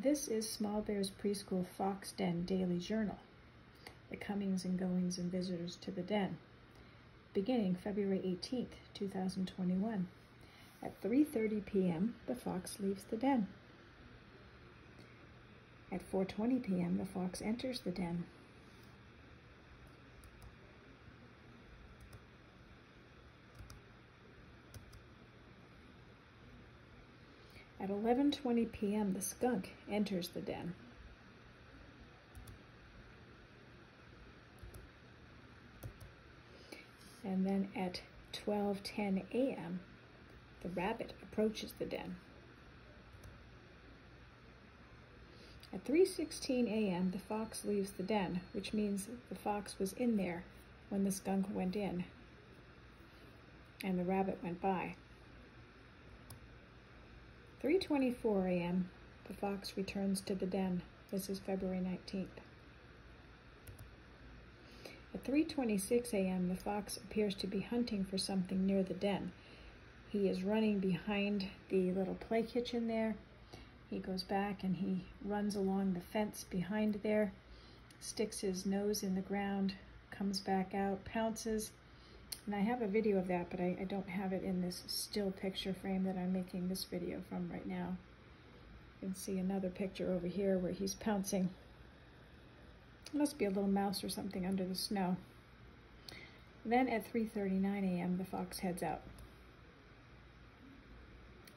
This is Small Bears Preschool Fox Den Daily Journal, the comings and goings and visitors to the den, beginning February 18th, 2021. At 3.30 p.m., the fox leaves the den. At 4.20 p.m., the fox enters the den. At 11.20 p.m., the skunk enters the den. And then at 12.10 a.m., the rabbit approaches the den. At 3.16 a.m., the fox leaves the den, which means the fox was in there when the skunk went in and the rabbit went by. 3.24 a.m., the fox returns to the den. This is February 19th. At 3.26 a.m., the fox appears to be hunting for something near the den. He is running behind the little play kitchen there. He goes back and he runs along the fence behind there, sticks his nose in the ground, comes back out, pounces, and I have a video of that, but I, I don't have it in this still picture frame that I'm making this video from right now. You can see another picture over here where he's pouncing. It must be a little mouse or something under the snow. Then at 3.39 a.m., the fox heads out.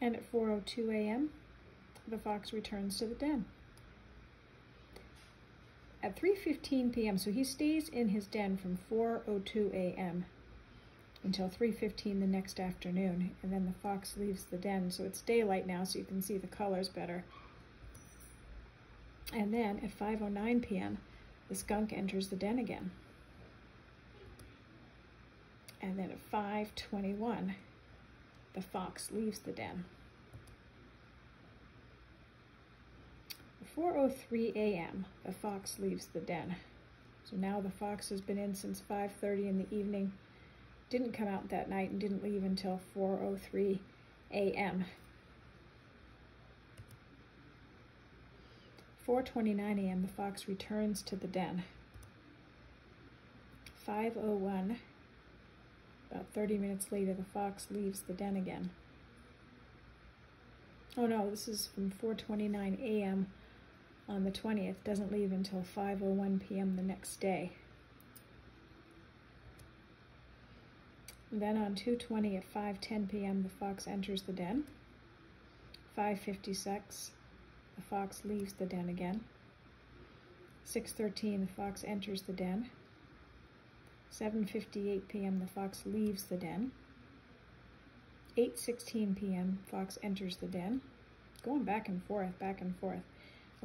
And at 4.02 a.m., the fox returns to the den. At 3.15 p.m., so he stays in his den from 4.02 a.m until 3.15 the next afternoon, and then the fox leaves the den. So it's daylight now, so you can see the colors better. And then at 5.09 p.m., the skunk enters the den again. And then at 5.21, the fox leaves the den. 4.03 a.m., the fox leaves the den. So now the fox has been in since 5.30 in the evening, didn't come out that night and didn't leave until 4.03 a.m. 4.29 a.m. the fox returns to the den. 5.01, about 30 minutes later, the fox leaves the den again. Oh no, this is from 4.29 a.m. on the 20th, doesn't leave until 5.01 p.m. the next day. Then on 2.20 at 5.10 p.m., the fox enters the den. 5.56, the fox leaves the den again. 6.13, the fox enters the den. 7.58 p.m., the fox leaves the den. 8.16 p.m., fox enters the den. Going back and forth, back and forth.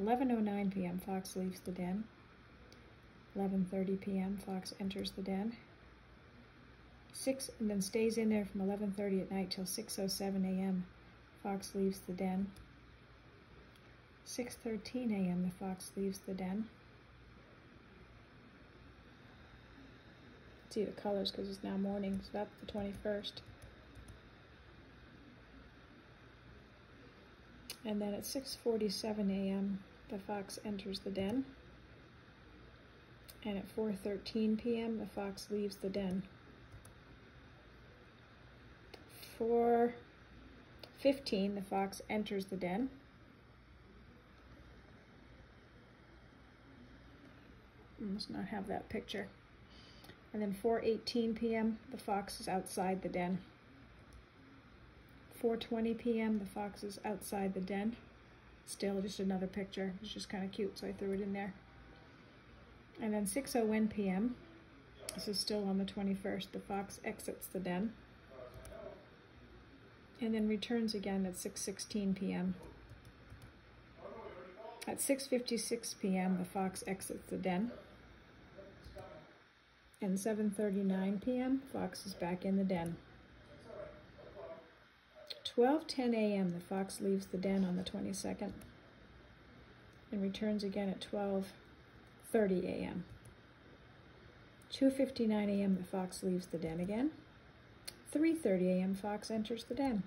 11.09 p.m., fox leaves the den. 11.30 p.m., fox enters the den. 6 and then stays in there from 11.30 at night till 6.07 a.m. Fox leaves the den. 6.13 a.m. the fox leaves the den. See the colors because it's now morning, so that's the 21st. And then at 6.47 a.m. the fox enters the den. And at 4.13 p.m. the fox leaves the den. 4.15, the fox enters the den. I must not have that picture. And then 4.18 p.m., the fox is outside the den. 4.20 p.m., the fox is outside the den. Still just another picture. It's just kind of cute, so I threw it in there. And then 6.01 p.m., this is still on the 21st, the fox exits the den and then returns again at 6.16 p.m. At 6.56 p.m., the fox exits the den. And 7.39 p.m., fox is back in the den. 12.10 a.m., the fox leaves the den on the 22nd and returns again at 12.30 a.m. 2.59 a.m., the fox leaves the den again. 3.30 a.m. Fox enters the den.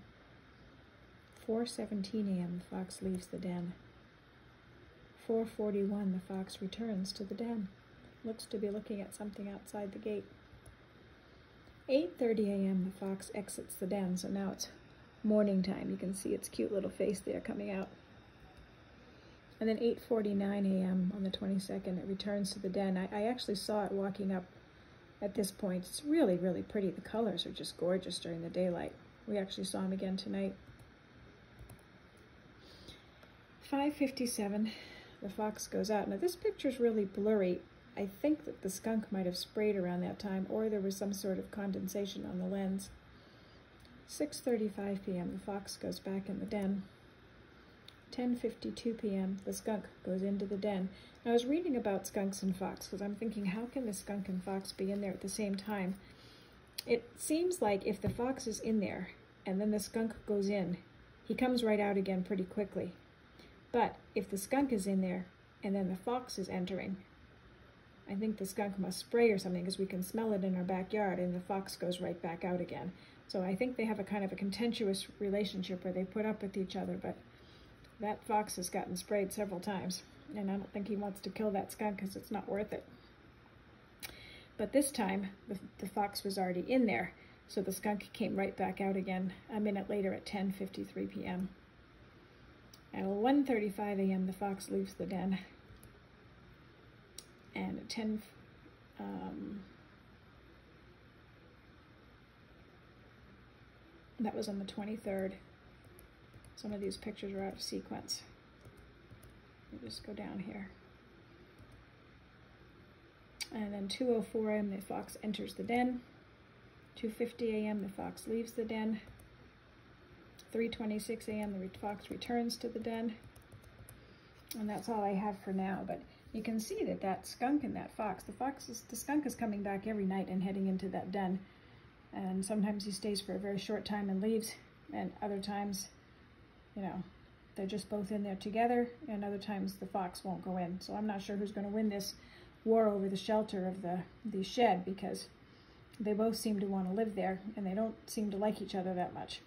4.17 a.m. Fox leaves the den. 4.41, the fox returns to the den. Looks to be looking at something outside the gate. 8.30 a.m., the fox exits the den, so now it's morning time. You can see its cute little face there coming out. And then 8.49 a.m. on the 22nd, it returns to the den. I, I actually saw it walking up at this point. It's really, really pretty. The colors are just gorgeous during the daylight. We actually saw him again tonight. 5.57, the fox goes out. Now this picture is really blurry. I think that the skunk might have sprayed around that time or there was some sort of condensation on the lens. 6.35 p.m., the fox goes back in the den. 10.52 p.m., the skunk goes into the den. I was reading about skunks and fox because I'm thinking, how can the skunk and fox be in there at the same time? It seems like if the fox is in there and then the skunk goes in, he comes right out again pretty quickly. But if the skunk is in there and then the fox is entering, I think the skunk must spray or something because we can smell it in our backyard and the fox goes right back out again. So I think they have a kind of a contentious relationship where they put up with each other, but that fox has gotten sprayed several times, and I don't think he wants to kill that skunk because it's not worth it. But this time, the, the fox was already in there, so the skunk came right back out again a minute later at 10.53 p.m. At 1.35 a.m., the fox leaves the den. And at 10, um, that was on the 23rd. Some of these pictures are out of sequence. Me just go down here. And then 2.04 a.m. the fox enters the den. 2.50 a.m. the fox leaves the den. 3.26 a.m. the fox returns to the den. And that's all I have for now, but you can see that that skunk and that fox, the fox is, the skunk is coming back every night and heading into that den. And sometimes he stays for a very short time and leaves, and other times you know, they're just both in there together, and other times the fox won't go in. So I'm not sure who's going to win this war over the shelter of the, the shed because they both seem to want to live there, and they don't seem to like each other that much.